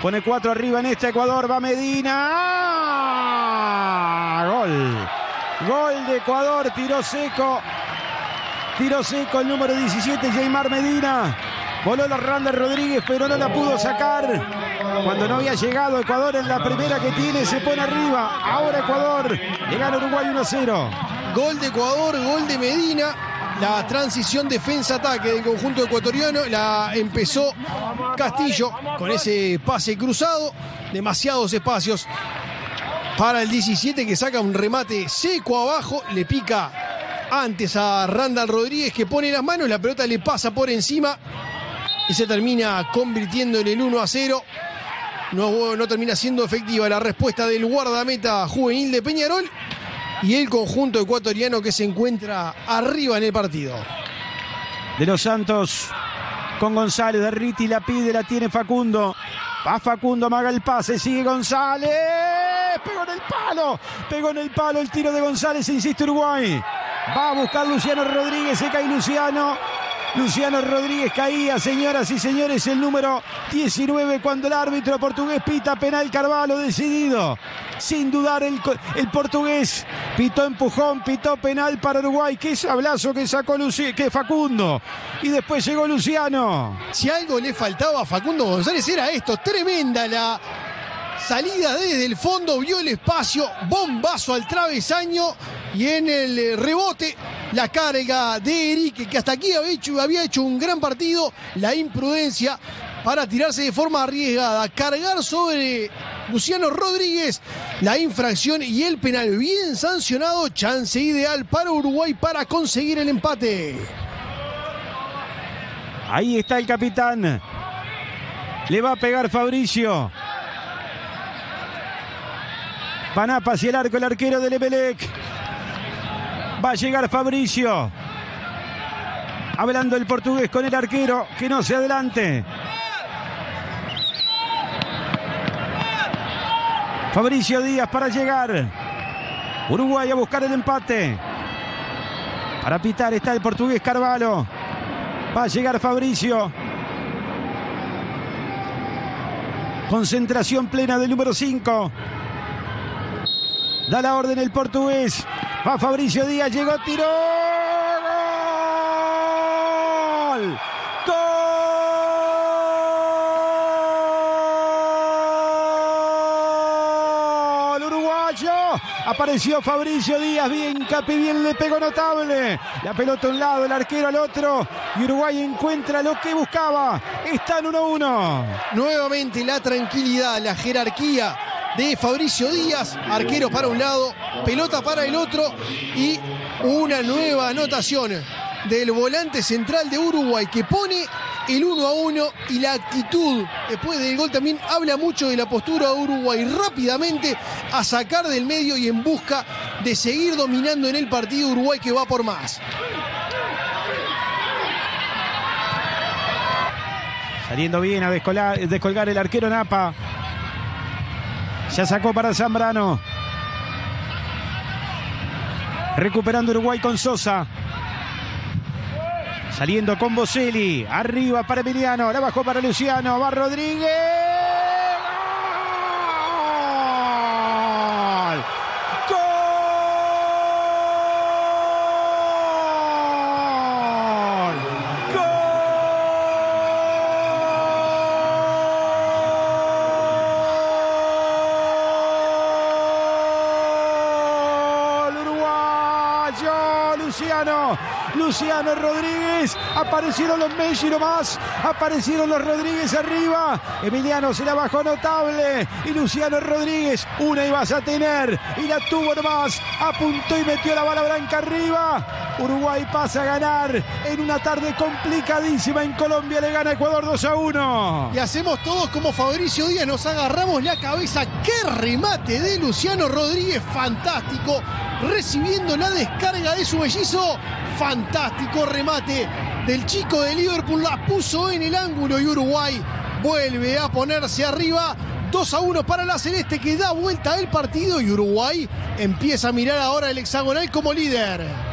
Pone cuatro arriba en este Ecuador. Va Medina. ¡Ah! Gol. Gol de Ecuador. Tiró seco. Tiró seco el número 17, Jaymar Medina. Voló la Randa Rodríguez, pero no la pudo sacar. Cuando no había llegado Ecuador en la primera que tiene, se pone arriba. Ahora Ecuador le gana Uruguay 1-0. Gol de Ecuador, gol de Medina. La transición defensa-ataque del conjunto ecuatoriano la empezó Castillo con ese pase cruzado. Demasiados espacios para el 17 que saca un remate seco abajo. Le pica antes a Randall Rodríguez que pone las manos. La pelota le pasa por encima y se termina convirtiendo en el 1 a 0. No, no termina siendo efectiva la respuesta del guardameta juvenil de Peñarol y el conjunto ecuatoriano que se encuentra arriba en el partido. De los Santos con González, de Riti la pide, la tiene Facundo. Va Facundo, amaga el pase, sigue González. Pegó en el palo, pegó en el palo el tiro de González, insiste Uruguay. Va a buscar Luciano Rodríguez, se cae Luciano. Luciano Rodríguez caía, señoras y señores, el número 19 cuando el árbitro portugués pita penal Carvalho decidido. Sin dudar el, el portugués pitó empujón, pitó penal para Uruguay. Qué sablazo que sacó Luci que Facundo. Y después llegó Luciano. Si algo le faltaba a Facundo González era esto, tremenda la salida desde el fondo, vio el espacio, bombazo al travesaño y en el rebote la carga de Eric, que hasta aquí había hecho, un gran partido, la imprudencia para tirarse de forma arriesgada, cargar sobre Luciano Rodríguez la infracción y el penal bien sancionado, chance ideal para Uruguay para conseguir el empate. Ahí está el capitán. Le va a pegar Fabricio. Panapa hacia el arco, el arquero del Emelec. Va a llegar Fabricio. Hablando el portugués con el arquero, que no se adelante. Fabricio Díaz para llegar. Uruguay a buscar el empate. Para pitar está el portugués Carvalho. Va a llegar Fabricio. Concentración plena del número 5. Da la orden el portugués. Va Fabricio Díaz, llegó, tiró. ¡Gol! ¡Gol! Uruguayo. Apareció Fabricio Díaz, bien Capi, bien le pegó notable. La pelota a un lado, el arquero al otro. Y Uruguay encuentra lo que buscaba. Está en 1-1. Nuevamente la tranquilidad, la jerarquía de Fabricio Díaz, arquero para un lado, pelota para el otro y una nueva anotación del volante central de Uruguay que pone el 1 a 1 y la actitud después del gol también habla mucho de la postura de Uruguay rápidamente a sacar del medio y en busca de seguir dominando en el partido Uruguay que va por más. Saliendo bien a descolgar, descolgar el arquero Napa. Ya sacó para Zambrano. Recuperando Uruguay con Sosa. Saliendo con Boselli. Arriba para Emiliano. La bajó para Luciano. Va Rodríguez. Baggio! Luciano. Luciano Rodríguez. Aparecieron los Messi nomás. Aparecieron los Rodríguez arriba. Emiliano se la bajó notable. Y Luciano Rodríguez. Una ibas a tener. Y la tuvo nomás. Apuntó y metió la bala blanca arriba. Uruguay pasa a ganar en una tarde complicadísima en Colombia. Le gana Ecuador 2 a 1. Y hacemos todos como Fabricio Díaz, nos agarramos la cabeza. ¡Qué remate de Luciano Rodríguez! Fantástico. Recibiendo la descarga de su mellizo. Fantástico remate del chico de Liverpool. La puso en el ángulo y Uruguay vuelve a ponerse arriba. 2 a 1 para la Celeste que da vuelta el partido y Uruguay empieza a mirar ahora el hexagonal como líder.